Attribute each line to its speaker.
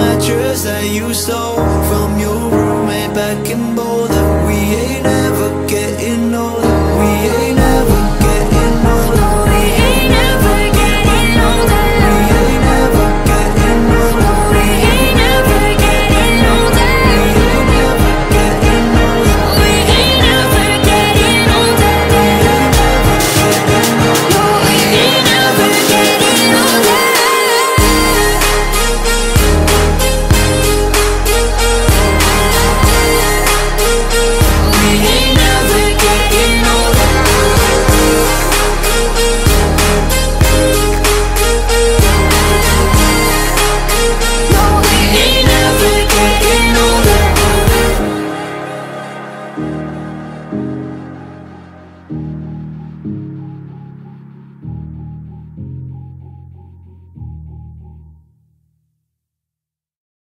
Speaker 1: mattress that you stole from your roommate back in Boulder. We ain't ever getting older, we